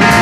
Bye.